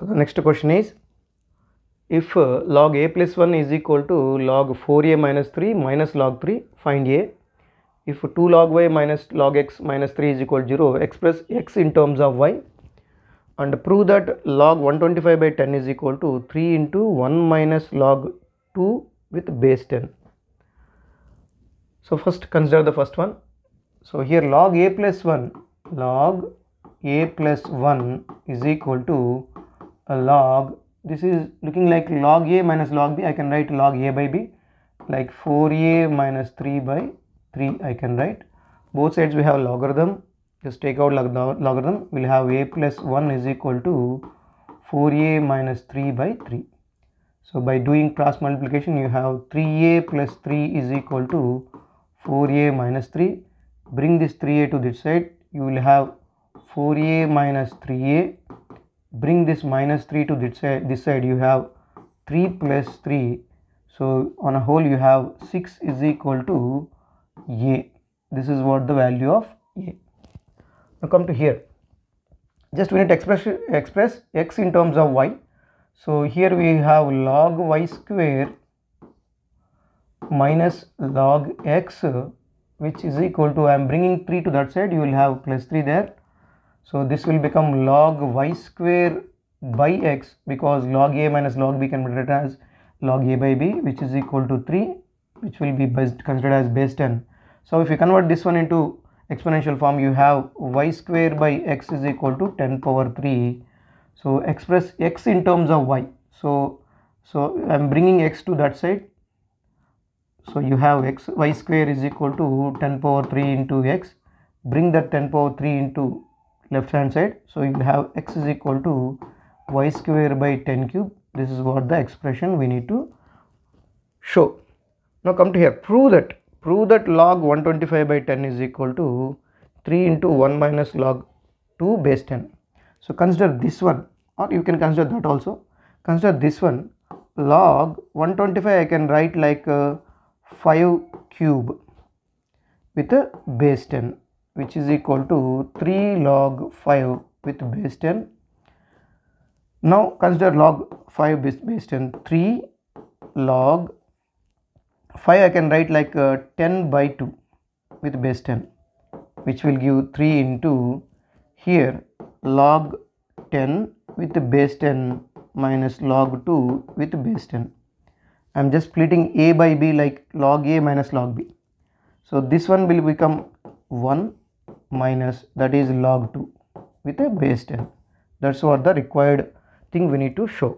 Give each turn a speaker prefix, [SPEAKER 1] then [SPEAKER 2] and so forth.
[SPEAKER 1] So the next question is if uh, log a plus 1 is equal to log 4a minus 3 minus log 3 find a. If 2 log y minus log x minus 3 is equal to 0 express x in terms of y and prove that log 125 by 10 is equal to 3 into 1 minus log 2 with base 10. So first consider the first one. So here log a plus 1 log a plus 1 is equal to log. This is looking like log a minus log b. I can write log a by b. Like 4a minus 3 by 3 I can write. Both sides we have logarithm. Just take out log logarithm. We'll have a plus 1 is equal to 4a minus 3 by 3 so by doing cross multiplication you have 3a plus 3 is equal to 4a minus 3 bring this 3a to this side. You will have 4a minus 3a bring this minus 3 to this side, this side you have 3 plus 3 so on a whole you have 6 is equal to a. This is what the value of a. Now come to here. Just we need to express express x in terms of y. So here we have log y square minus log x which is equal to I am bringing 3 to that side you will have plus 3 there so this will become log y square by x because log a minus log b can be written as log a by b which is equal to 3 which will be considered as base 10. So if you convert this one into exponential form you have y square by x is equal to 10 power 3. So express x in terms of y. So, so I am bringing x to that side. So you have x y square is equal to 10 power 3 into x. Bring that 10 power 3 into left hand side. So you have x is equal to y square by 10 cube. This is what the expression we need to show. Now come to here. Prove that. Prove that log 125 by 10 is equal to 3 into 1 minus log 2 base 10 so consider this one or you can consider that also. Consider this one. Log 125 i can write like uh, 5 cube with a base 10 which is equal to 3 log 5 with base 10. Now consider log 5 base, base 10 3 log 5 I can write like uh, 10 by 2 with base 10 which will give 3 into here log 10 with base 10 minus log 2 with base 10. I am just splitting a by b like log a minus log b. So this one will become 1 minus that is log 2 with a base 10 that's what the required thing we need to show